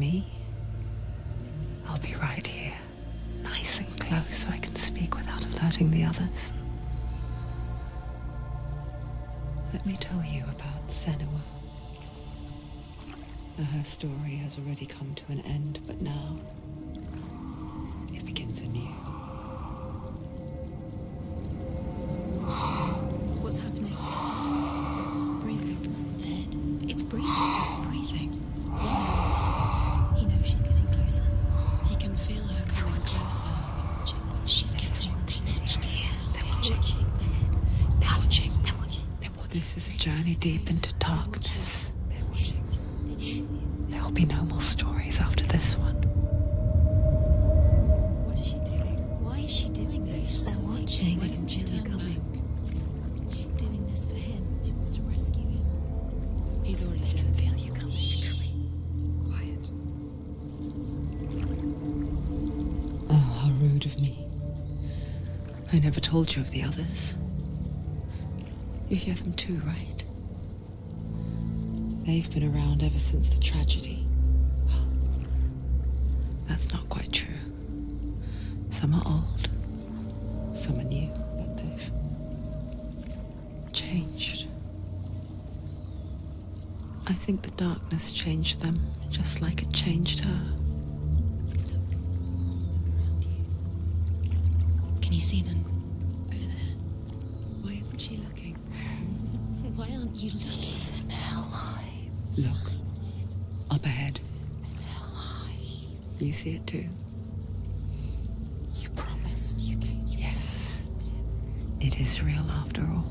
me. I'll be right here, nice and close so I can speak without alerting the others. Let me tell you about Senua. Her story has already come to an end, but now deep into darkness. There will be no more stories after this one. What is she doing? Why is she doing this? They're watching. Why doesn't she turn coming? She's doing this for him. She wants to rescue him. He's already dead. I feel you coming. Quiet. Oh, how rude of me. I never told you of the others. You hear them too, right? They've been around ever since the tragedy. Well, that's not quite true. Some are old, some are new, but they've changed. I think the darkness changed them, just like it changed her. Can you see them? Over there. Why isn't she looking? Why aren't you looking? He's in hell high. Look, up ahead. You see it too? You promised you. Yes. It is real after all.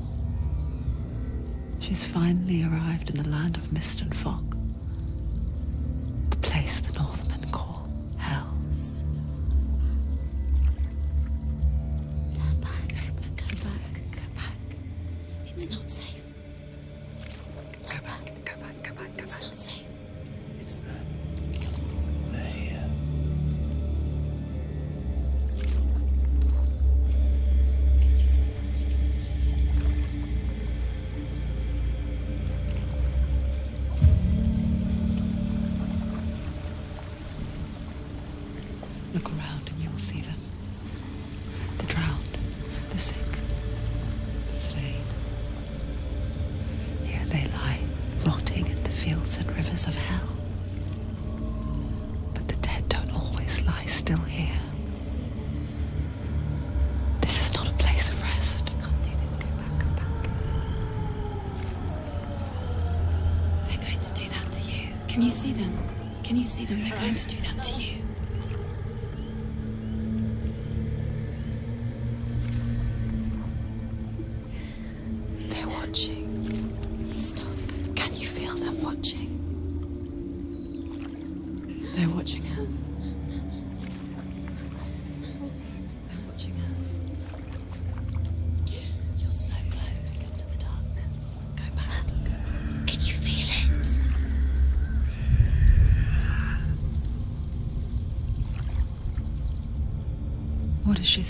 She's finally arrived in the land of mist and fog. Back. Them? They're going to do that to you. They're watching. Stop. Can you feel them watching? They're watching her.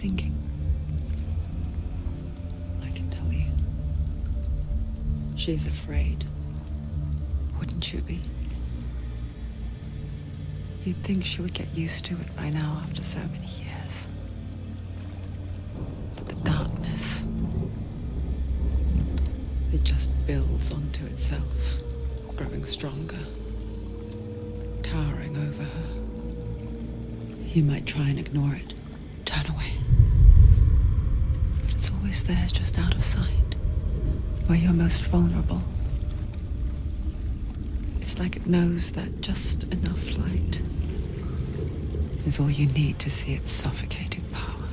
Thinking? I can tell you. She's afraid. Wouldn't you be? You'd think she would get used to it by now after so many years. But the darkness, it just builds onto itself, growing stronger, towering over her. You might try and ignore it, turn away. Always there, just out of sight, where you're most vulnerable. It's like it knows that just enough light is all you need to see it suffocating power.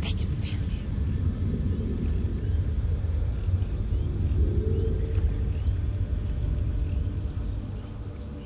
They can feel you.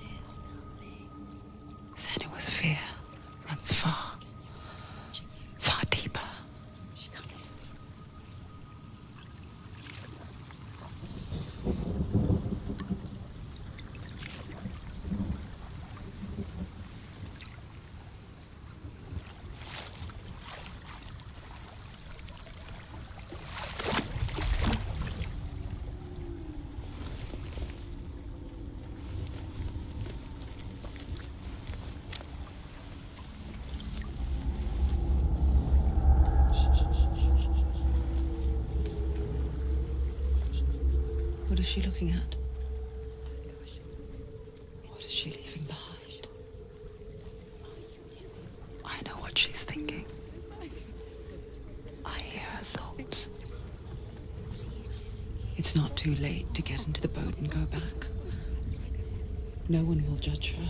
She looking at? What is she leaving behind? I know what she's thinking. I hear her thoughts. It's not too late to get into the boat and go back. No one will judge her.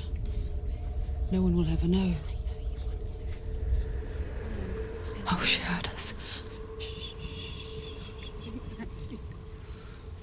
No one will ever know. Oh, she heard us.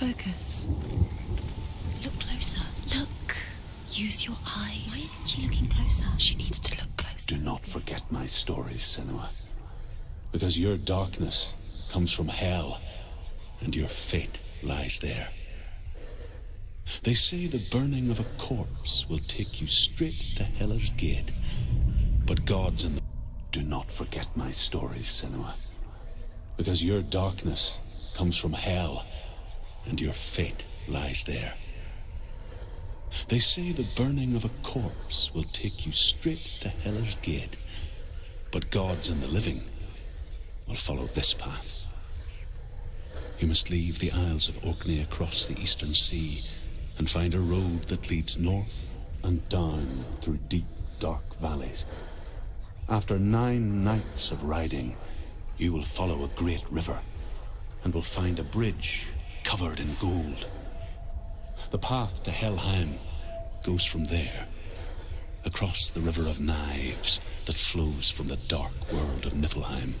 Focus. Look closer. Look. Use your eyes. Why isn't she looking closer? She needs to look closer. Do not forget my stories, Senua. Because your darkness comes from hell, and your fate lies there. They say the burning of a corpse will take you straight to Hela's gate. But gods in the... Do not forget my stories, Senua. Because your darkness comes from hell, and your fate lies there. They say the burning of a corpse will take you straight to Hela's gate. But gods and the living will follow this path. You must leave the Isles of Orkney across the eastern sea and find a road that leads north and down through deep, dark valleys. After nine nights of riding, you will follow a great river and will find a bridge covered in gold. The path to Helheim goes from there, across the river of knives that flows from the dark world of Niflheim.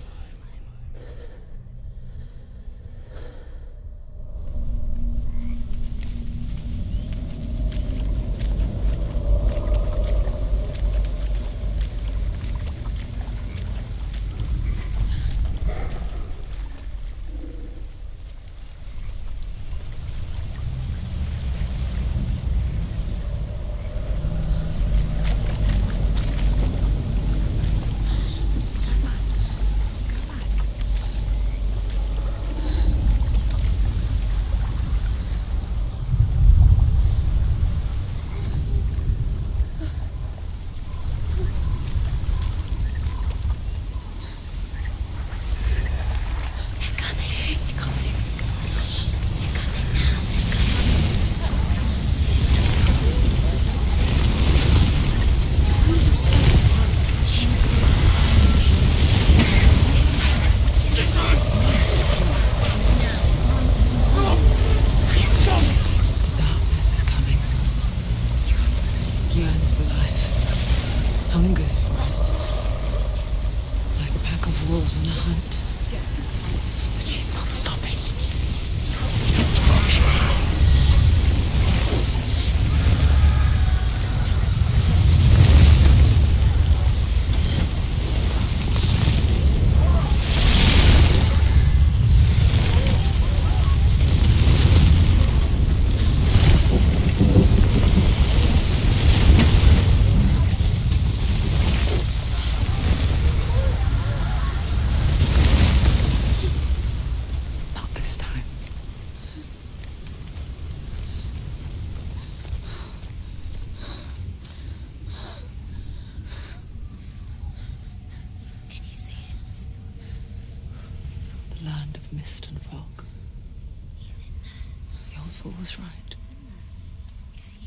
Fool was right.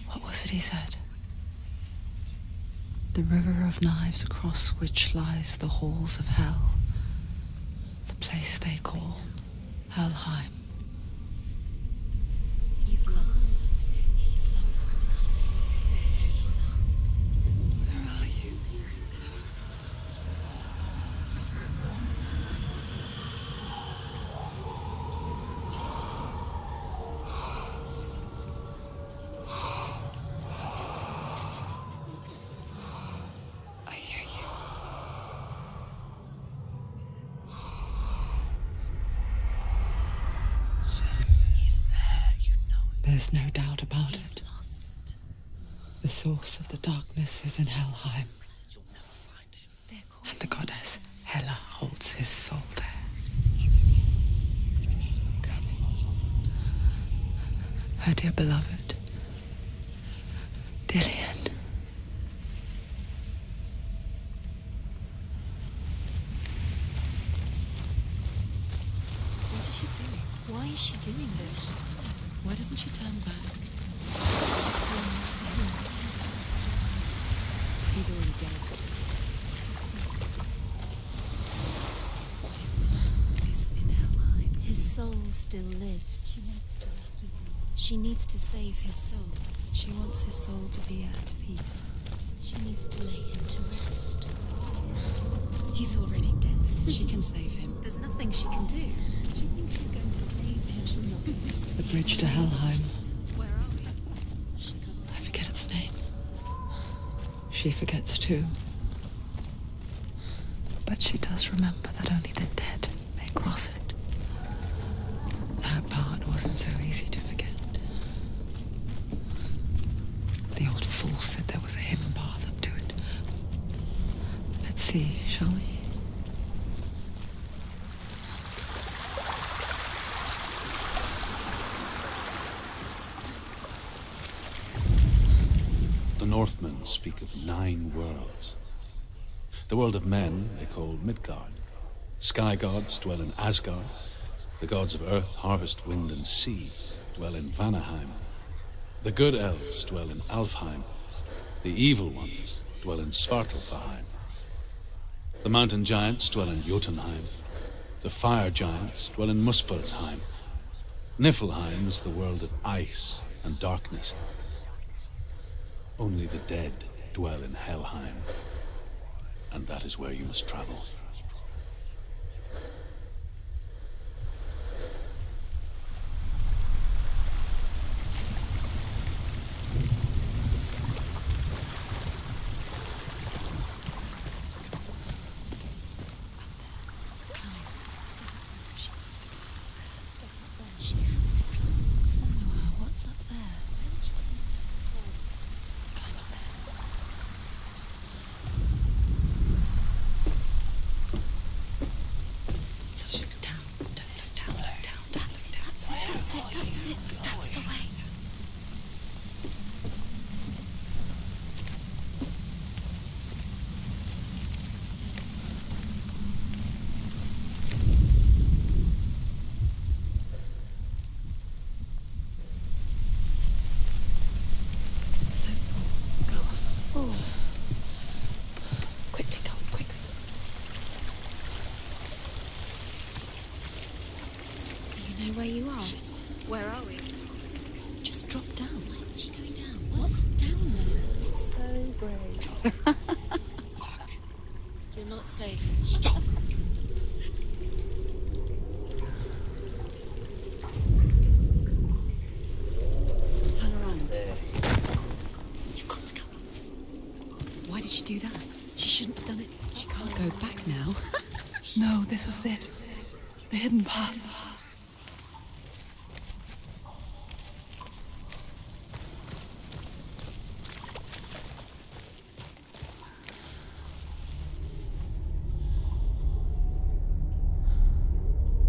What was it he said? The river of knives across which lies the halls of hell. The place they call Helheim. Doubt about it. lost. The source of the darkness is in Helheim, You'll never find him. They're called and the goddess Hela holds his soul there. Her dear beloved, Dillion. What is she doing? Why is she doing this? Why doesn't she turn back? He's already dead. His, he's in Helheim. His soul still lives. She needs to save his soul. She wants his soul to be at peace. She needs to lay him to rest. He's already dead. She can save him. There's nothing she can do. She thinks she's going to save him. She's not going to save him. The bridge to Helheim. Where are we? I forget its name. She forgets too. But she does remember that only the dead may cross it. That part wasn't so easy to forget. The old fool said there was a hidden path up to it. Let's see, shall we? The Northmen speak of nine worlds. The world of men they call Midgard. Sky gods dwell in Asgard. The gods of earth, harvest, wind, and sea dwell in Vanaheim. The good elves dwell in Alfheim. The evil ones dwell in Svartalfheim. The mountain giants dwell in Jotunheim. The fire giants dwell in Muspelheim. Niflheim is the world of ice and darkness. Only the dead dwell in Helheim. And that is where you must travel. She needs to be. She has to be. Senua, what's up there? Climb up there. Look down, down, down, down. That's it, that's it, that's it, that's it. That's the way. Go. Four. Quickly, go, quickly. Do you know where you are? Where are we? Just drop down. Why is she going down? What's down there? So brave. You're not safe. Stop! Turn around. You've got to go. Why did she do that? She shouldn't have done it. She can't go back now. No, this is it. The hidden path.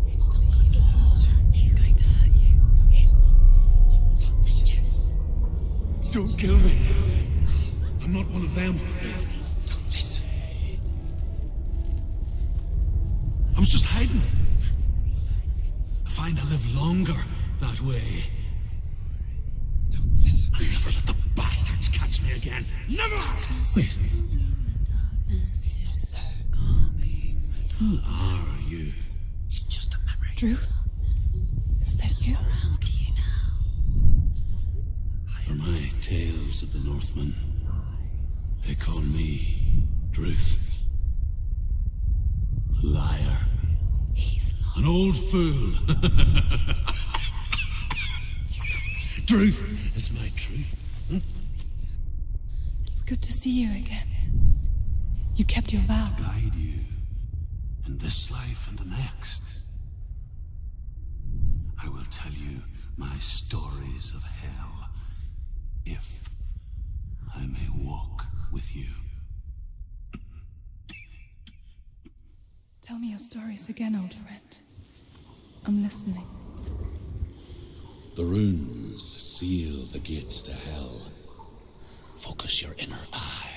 It's the king. He's going to hurt you. It's dangerous. Don't kill me. I'm not one of them. Truth is my truth. Hmm? It's good to see you again. You kept your vow. Guide you in this life and the next. I will tell you my stories of hell if I may walk with you. Tell me your stories again, old friend. I'm listening. The runes seal the gates to hell. Focus your inner eye,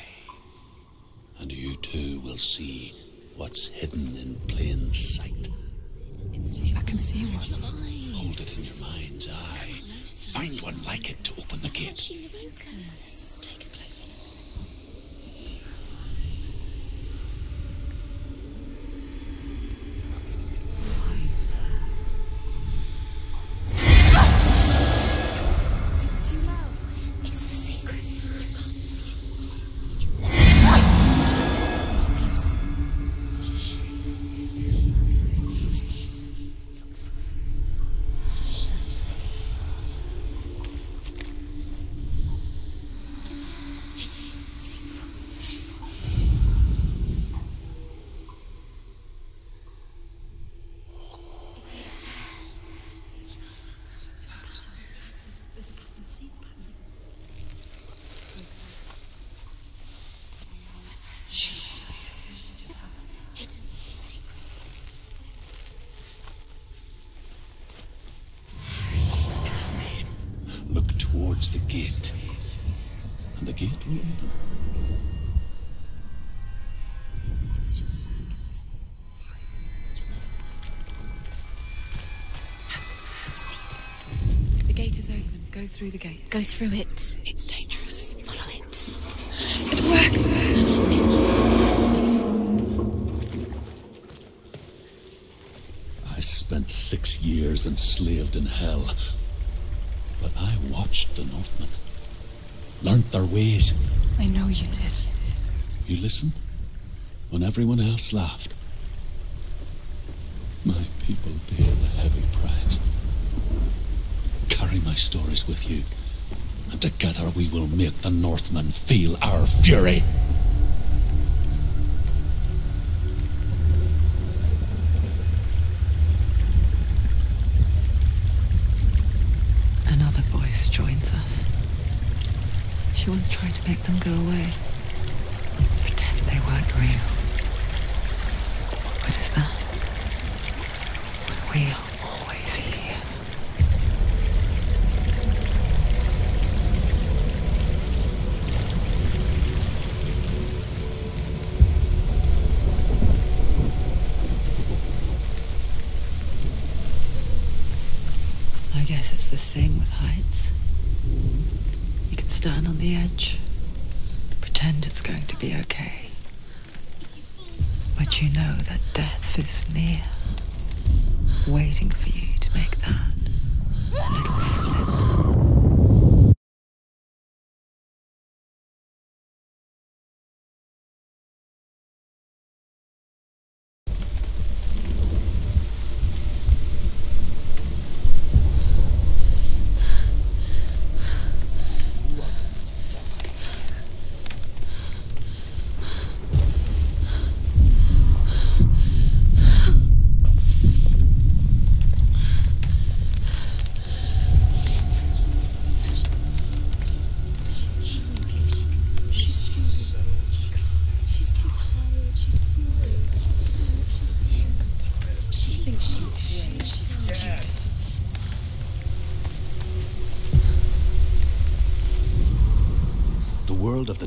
and you too will see what's hidden in plain sight. I can see one. Hold it in your mind's eye. Find one like it to open the gate. It's just The gate is open. Go through the gate. Go through it. It's dangerous. Follow it. It worked. I spent six years enslaved in hell, but I watched the Northmen, learnt their ways. I know you did. You listened when everyone else laughed. My people pay the heavy price. Carry my stories with you, and together we will make the Northmen feel our fury. Another voice joins us. She once tried to make them go away. Pretend they weren't real. What good is that? When we are always here. I guess it's the same with heights. You can stand on the edge, death is near, waiting for you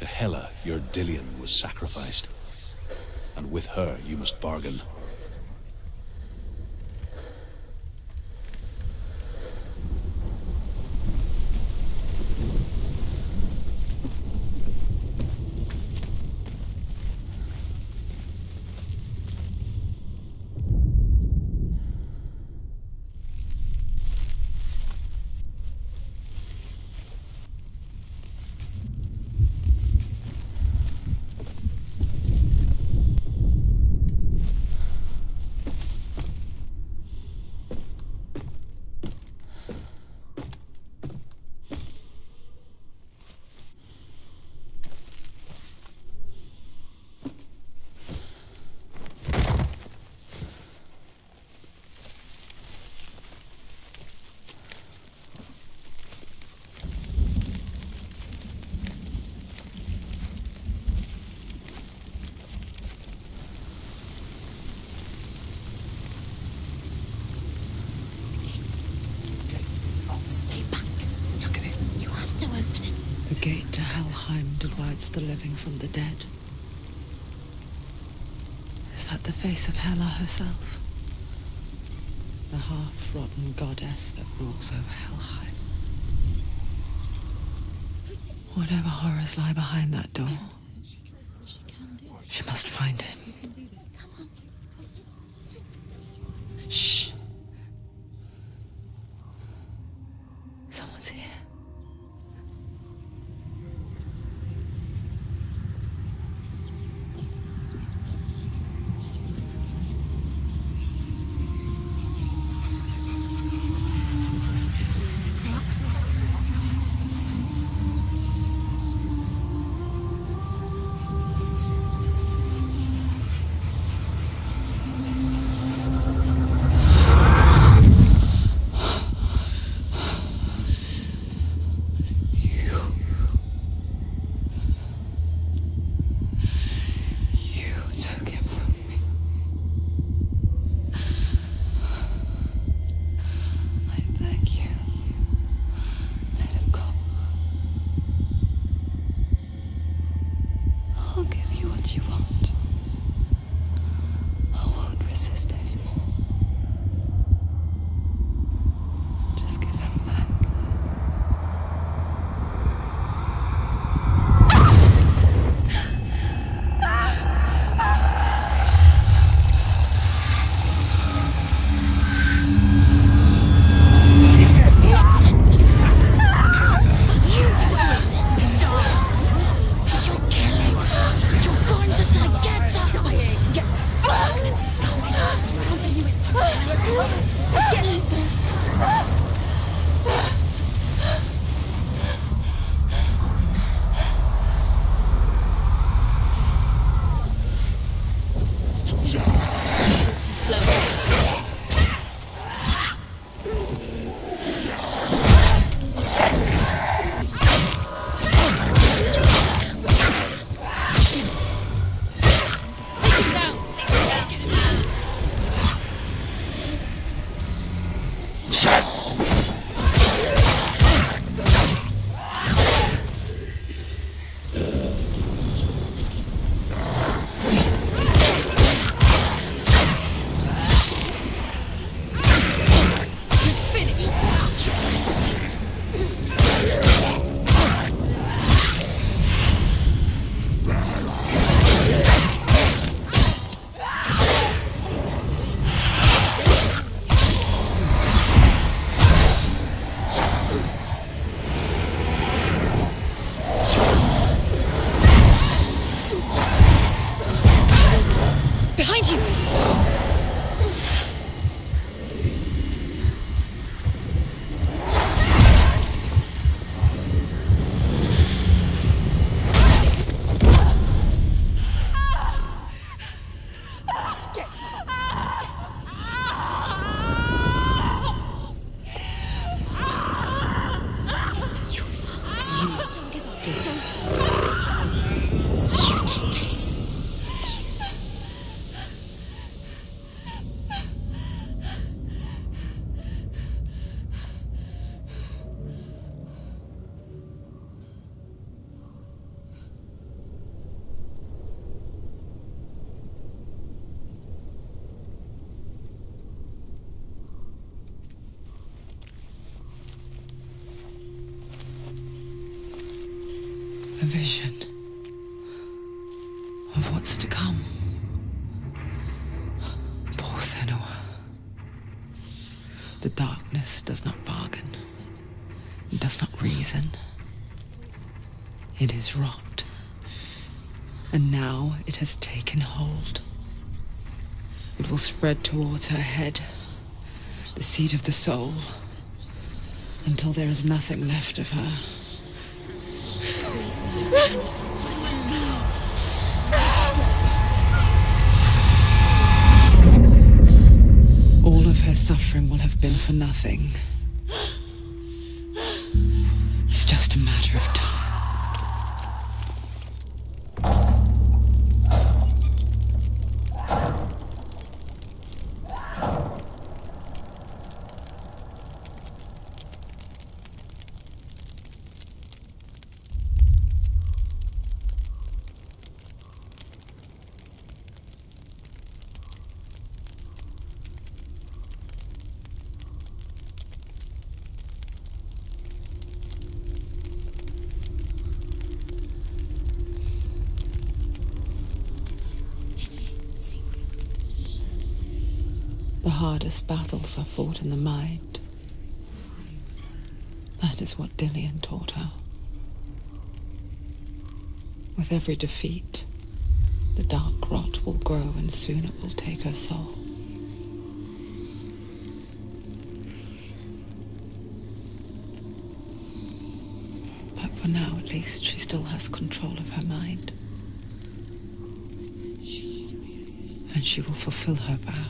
To Hela, your Dillion was sacrificed, and with her you must bargain. Stay back. Look at it. You have to open it. The gate to Helheim divides the living from the dead. Is that the face of Hela herself? The half-rotten goddess that rules over Helheim. Whatever horrors lie behind that door, Wrought. And now it has taken hold. It will spread towards her head, the seat of the soul, until there is nothing left of her. All of her suffering will have been for nothing. It's just a matter of time. The hardest battles are fought in the mind. That is what Dillion taught her. With every defeat, the dark rot will grow and soon it will take her soul. But for now, at least, she still has control of her mind. And she will fulfill her vow.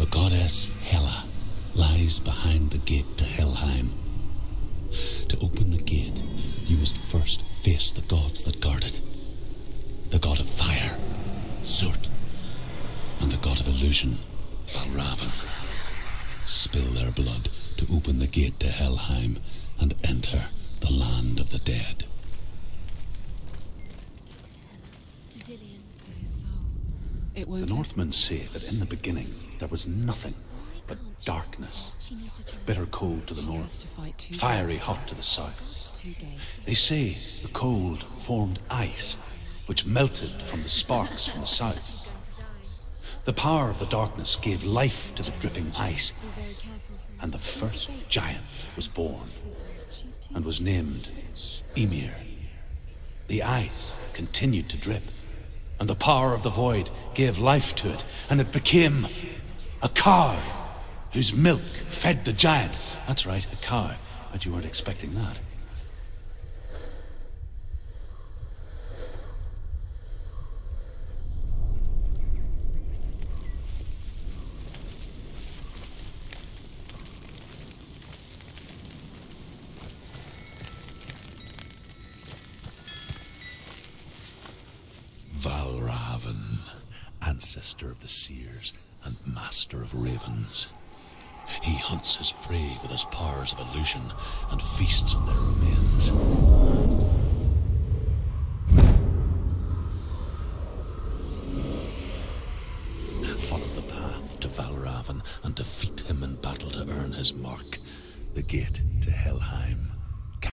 The goddess Hela lies behind the gate to Helheim. To open the gate, you must first face the gods that guard it. The god of fire, Surt, and the god of illusion, Valravn. Spill their blood to open the gate to Helheim and enter the land of the dead. To Dillion. To his soul. It The won't. Northmen say that in the beginning there was nothing but darkness. She needs to change. Bitter cold to the north, to fight two fiery hot to the south. They say the cold formed ice, which melted from the sparks from the south. Going to die. The power of the darkness gave life to the dripping ice, Be very careful, son. and the first giant was born and was named Ymir. The ice continued to drip, and the power of the void gave life to it, and it became a cow whose milk fed the giant. That's right, a cow. But you weren't expecting that.